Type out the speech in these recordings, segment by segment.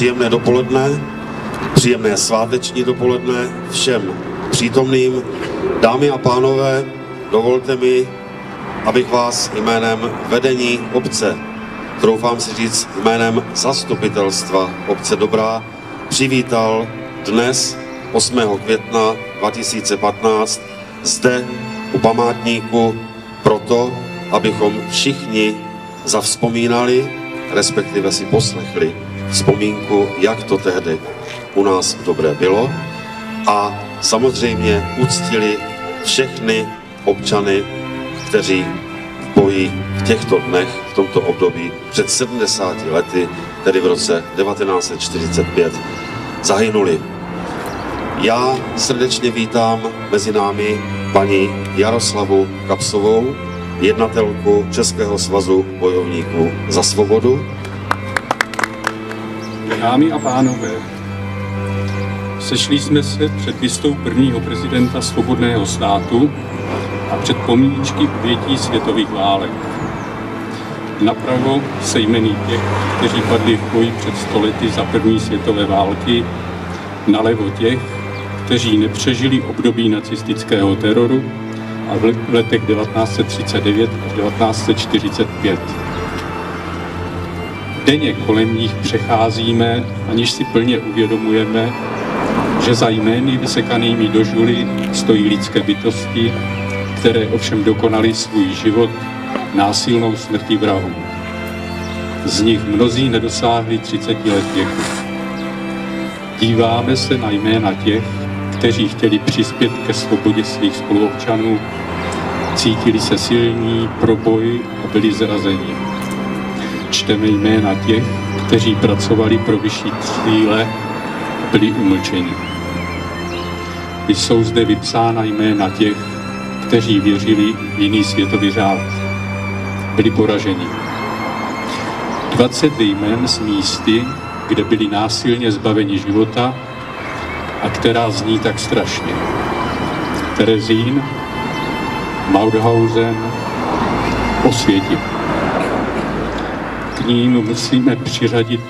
Příjemné dopoledne, příjemné sváteční dopoledne všem přítomným. Dámy a pánové, dovolte mi, abych vás jménem vedení obce, troufám si říct jménem zastupitelstva obce Dobrá, přivítal dnes 8. května 2015 zde u památníku proto, abychom všichni zavzpomínali, respektive si poslechli vzpomínku, jak to tehdy u nás dobré bylo a samozřejmě uctili všechny občany, kteří v boji v těchto dnech, v tomto období před 70 lety, tedy v roce 1945, zahynuli. Já srdečně vítám mezi námi paní Jaroslavu Kapsovou, jednatelku Českého svazu bojovníků za svobodu. Dámy a pánové, sešli jsme se před listou prvního prezidenta svobodného státu a před pomíničky obětí světových válek. Napravo se jmení těch, kteří padli v boji před stolety za první světové války, nalevo těch, kteří nepřežili období nacistického teroru a v letech 1939 až 1945. Denně kolem nich přecházíme, aniž si plně uvědomujeme, že za jmény vysekanými do žuly stojí lidské bytosti, které ovšem dokonali svůj život násilnou smrtí vrahů. Z nich mnozí nedosáhli 30 let věku. Díváme se na jména těch, kteří chtěli přispět ke svobodě svých spoluobčanů, cítili se silní pro boj a byli zrazeni. Čteme jména těch, kteří pracovali pro vyšší cíle, byli umlčeni. Jsou zde vypsána jména těch, kteří věřili v jiný světový řád. Byli poraženi. 20 jmén z místy, kde byli násilně zbaveni života a která zní tak strašně. Terezín, Mauthausen, Osvětí. K ním musíme přiřadit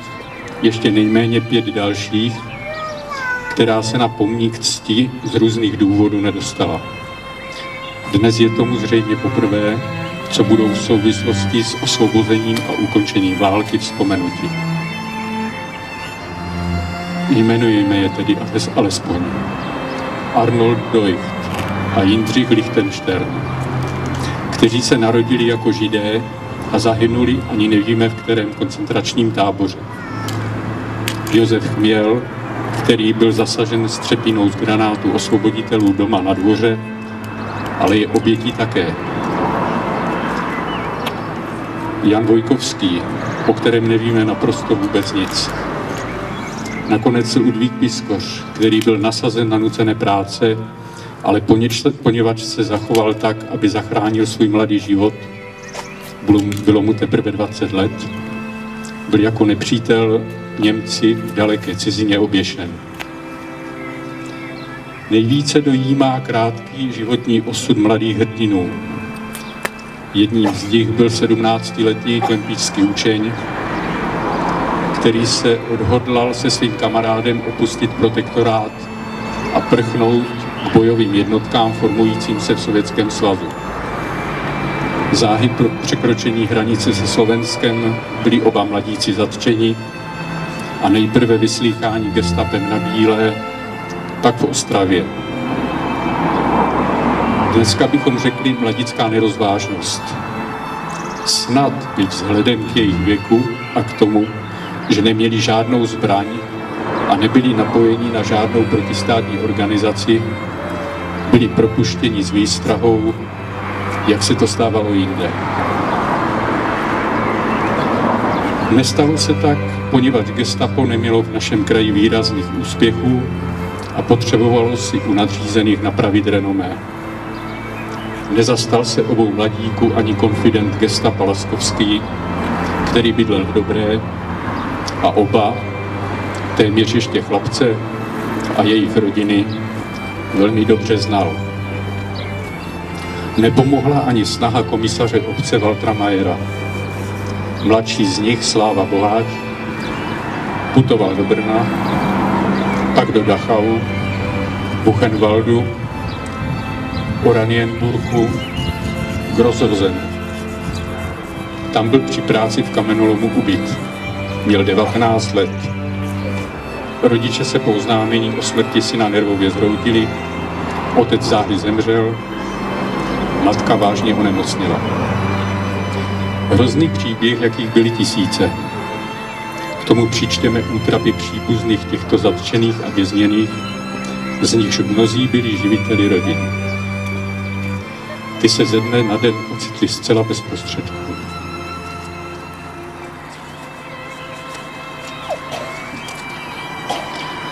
ještě nejméně pět dalších, která se na pomník cti z různých důvodů nedostala. Dnes je tomu zřejmě poprvé, co budou v souvislosti s osvobozením a ukončením války vzpomenuti. Jmenujeme je tedy alespoň Arnold Deucht a Jindřich Lichtenstern, kteří se narodili jako židé a zahynuli ani nevíme v kterém koncentračním táboře. Josef Chměl, který byl zasažen střepinou z granátu osvoboditelů doma na dvoře, ale je obětí také. Jan Vojkovský, o kterém nevíme naprosto vůbec nic. Nakonec Ludvík Piskoř, který byl nasazen na nucené práce, ale poněvadž se zachoval tak, aby zachránil svůj mladý život, bylo mu teprve 20 let, byl jako nepřítel Němci v daleké cizině oběšen. Nejvíce dojímá krátký životní osud mladých hrdinů. Jedním z nich byl 17-letý klempíčský učeň, který se odhodlal se svým kamarádem opustit protektorát a prchnout k bojovým jednotkám formujícím se v Sovětském svazu. Záhy pro překročení hranice se Slovenskem byli oba mladíci zatčeni a nejprve vyslýchání gestapem na Bílé, tak v Ostravě. Dneska bychom řekli mladická nerozvážnost. Snad byť vzhledem k jejich věku a k tomu, že neměli žádnou zbraň a nebyli napojeni na žádnou protistátní organizaci, byli propuštěni s výstrahou, jak se to stávalo jinde. Nestalo se tak, poněvadž gestapo nemělo v našem kraji výrazných úspěchů a potřebovalo si u nadřízených napravit renomé. Nezastal se obou mladíků ani konfident gestapa Laskovský, který bydlel v Dobré, a oba, téměř ještě chlapce a jejich rodiny, velmi dobře znal. Nepomohla ani snaha komisaře obce Valtra Majera. Mladší z nich, Sláva Boháč, putoval do Brna, pak do Dachau, Buchenwaldu, Oranienburgu, Grosrozen. Tam byl při práci v kamenolomu ubyt. Měl 19 let. Rodiče se po oznámení o smrti syna nervově zhroutili, otec záhy zemřel, matka vážně onemocněla. Hrozný příběh, jakých byly tisíce. K tomu přičteme útrapy příbuzných těchto zatčených a vězněných, z nichž mnozí byli živiteli rodin. Ty se ze dne na den ocitli zcela bez prostředků.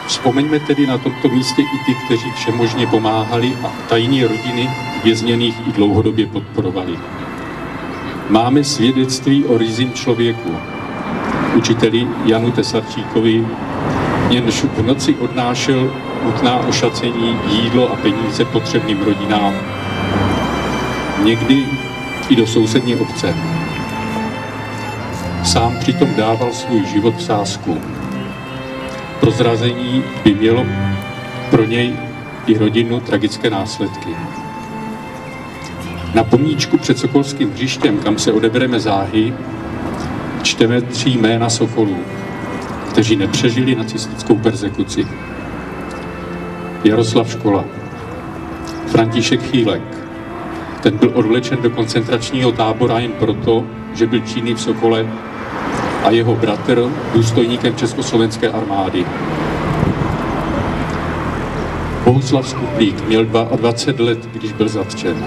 Vzpomeňme tedy na tomto místě i ty, kteří všemožně pomáhali a tajní rodiny vězněných i dlouhodobě podporovali. Máme svědectví o rizím člověku, učiteli Janu Tesarčíkovi, jenž v noci odnášel nutná ošacení, jídlo a peníze potřebným rodinám, někdy i do sousední obce. Sám přitom dával svůj život v sásku prozrazení by mělo pro něj i rodinu tragické následky. Na pomníčku před Sokolským hřištěm, kam se odebereme záhy, čteme tři jména Sokolů, kteří nepřežili nacistickou persekuci. Jaroslav Škola, František Chýlek, ten byl odvlečen do koncentračního tábora jen proto, že byl činný v Sokole a jeho bratr důstojníkem Československé armády. Bohuslav Skuplík měl 22 let, když byl zatčen.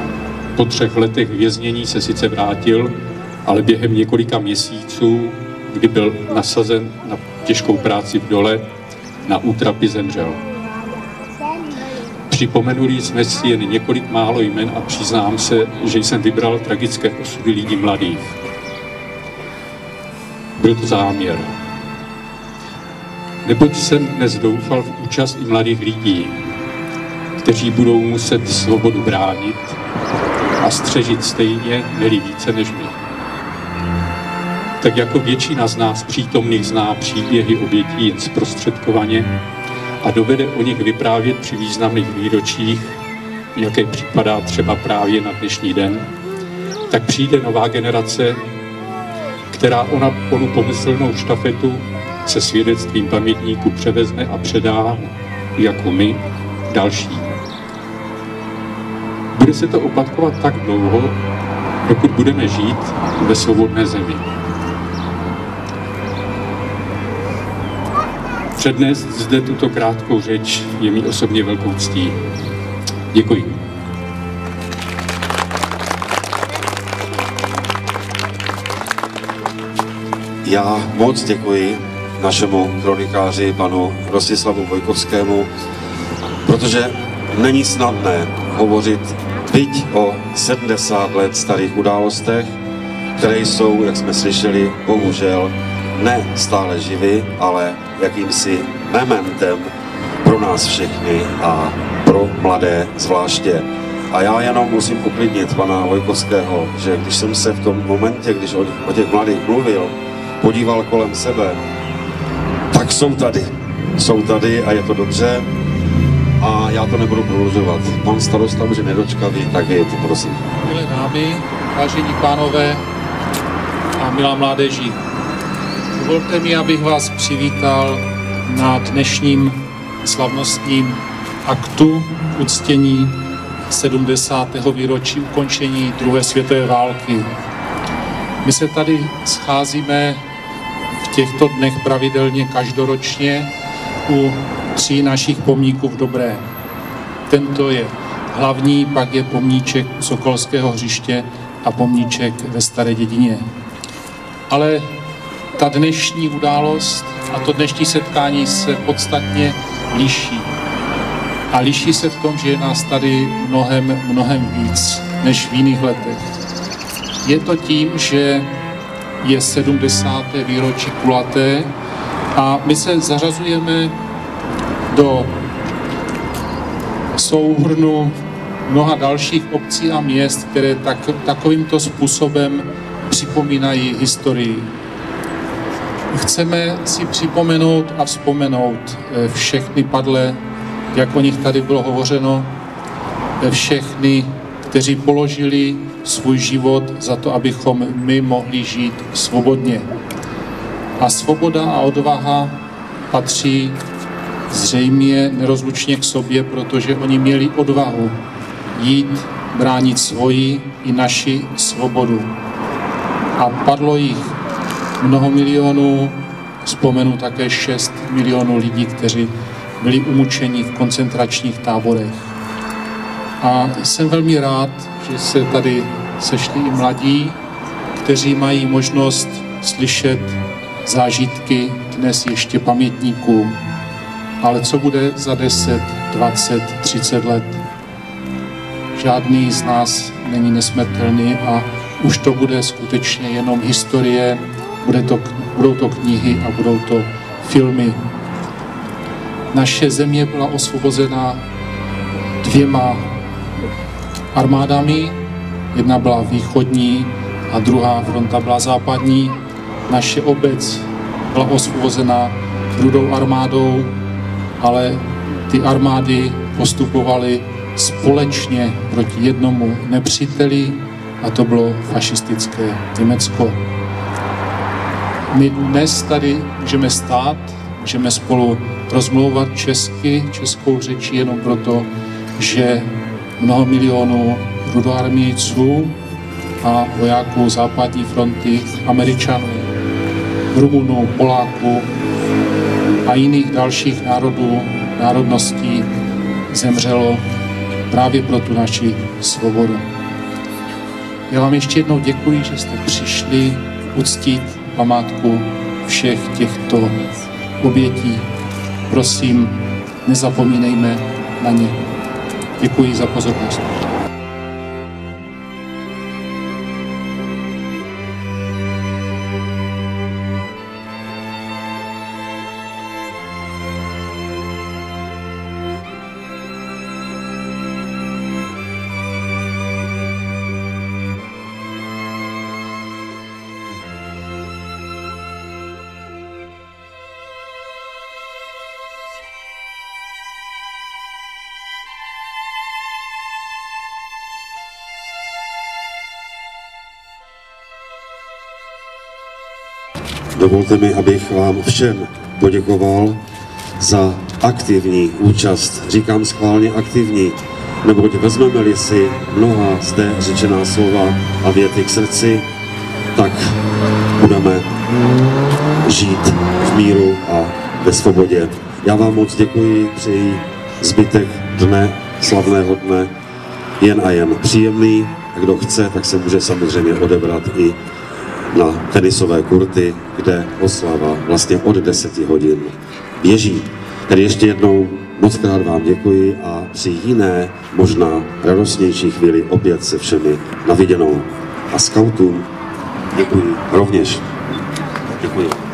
Po třech letech věznění se sice vrátil, ale během několika měsíců, kdy byl nasazen na těžkou práci v dole, na útrapy zemřel. Připomenuli jsme si jen několik málo jmen a přiznám se, že jsem vybral tragické osudy lidí mladých. Byl to záměr. Neboť jsem dnes doufal v účast i mladých lidí, kteří budou muset svobodu bránit a střežit stejně, neli více než my. Tak jako většina z nás přítomných zná příběhy obětí jen zprostředkovaně a dovede o nich vyprávět při významných výročích, jaké připadá třeba právě na dnešní den, tak přijde nová generace která ona onu pomyslnou štafetu se svědectvím pamětníku převezme a předá jako my další. Bude se to opakovat tak dlouho, dokud budeme žít ve svobodné zemi. Přednést zde tuto krátkou řeč je mi osobně velkou ctí. Děkuji. Já moc děkuji našemu kronikáři, panu Rostislavu Vojkovskému, protože není snadné hovořit byť o 70 let starých událostech, které jsou, jak jsme slyšeli, bohužel ne stále živy, ale jakýmsi mementem pro nás všechny a pro mladé zvláště. A já jenom musím uklidnit pana Vojkovského, že když jsem se v tom momentě, když o těch mladých mluvil, podíval kolem sebe, tak jsou tady. Jsou tady a je to dobře a já to nebudu prodlužovat. Pan starosta už je nedočkavý, tak je poprosím. Milé dámy, vážení pánové a milá mládeži, dovolte mi, abych vás přivítal na dnešním slavnostním aktu uctění 70. výročí ukončení druhé světové války. My se tady scházíme těchto dnech pravidelně každoročně u tří našich pomníků v Dobré. Tento je hlavní, pak je pomníček Sokolského hřiště a pomníček ve Staré dědině. Ale ta dnešní událost a to dnešní setkání se podstatně liší. A liší se v tom, že je nás tady mnohem, mnohem víc než v jiných letech. Je to tím, že je 70. výročí kulaté a my se zařazujeme do souhrnu mnoha dalších obcí a měst, které tak, takovýmto způsobem připomínají historii. Chceme si připomenout a vzpomenout eh, všechny padlé, jak o nich tady bylo hovořeno, eh, všechny, kteří položili svůj život za to, abychom my mohli žít svobodně. A svoboda a odvaha patří zřejmě nerozlučně k sobě, protože oni měli odvahu jít bránit svoji i naši svobodu. A padlo jich mnoho milionů, vzpomenu také 6 milionů lidí, kteří byli umučeni v koncentračních táborech. A jsem velmi rád, že se tady sešli i mladí, kteří mají možnost slyšet zážitky dnes ještě pamětníků. Ale co bude za 10, 20, 30 let? Žádný z nás není nesmrtelný a už to bude skutečně jenom historie, bude to, budou to knihy a budou to filmy. Naše země byla osvobozena dvěma armádami, jedna byla východní a druhá fronta byla západní. Naše obec byla osvobozena rudou armádou, ale ty armády postupovaly společně proti jednomu nepříteli a to bylo fašistické Německo. My dnes tady můžeme stát, můžeme spolu rozmlouvat česky, českou řeči jenom proto, že mnoho milionů rudoarmíců a vojáků západní fronty, američanů, Rumunů, Poláků a jiných dalších národů, národností zemřelo právě pro tu naši svobodu. Já vám ještě jednou děkuji, že jste přišli uctít památku všech těchto obětí. Prosím, nezapomínejme na ně. Děkuji za pozornost. Dovolte mi, abych vám všem poděkoval za aktivní účast. Říkám schválně aktivní, neboť vezmeme-li si mnoha zde řečená slova a věty k srdci, tak budeme žít v míru a ve svobodě. Já vám moc děkuji, přeji zbytek dne, slavného dne, jen a jen příjemný. A kdo chce, tak se může samozřejmě odebrat i na tenisové kurty, kde oslava vlastně od 10 hodin běží. Tedy ještě jednou moc krát vám děkuji a při jiné, možná radostnější chvíli opět se všemi naviděnou. A skautům děkuji rovněž. Děkuji.